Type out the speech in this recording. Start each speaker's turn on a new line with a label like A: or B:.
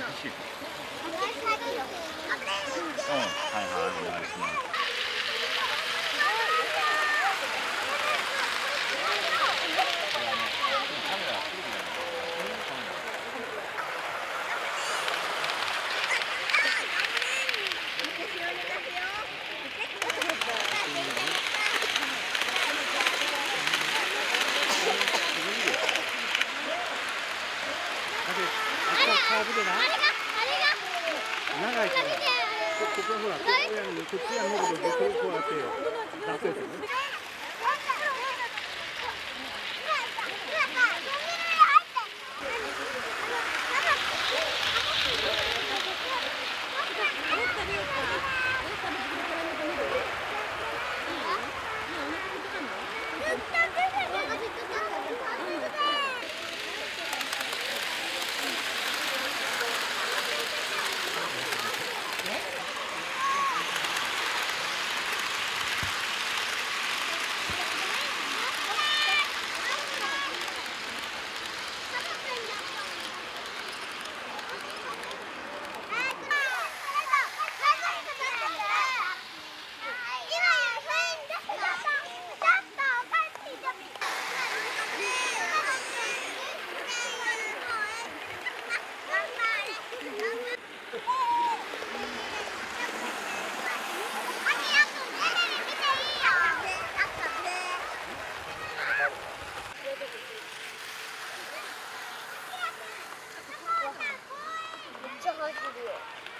A: う
B: ん、はいはい、お願いします。
A: あれがあれが。
C: 長いから。ここほらここやんのこっちやんのここうこうやって出すやつね do it.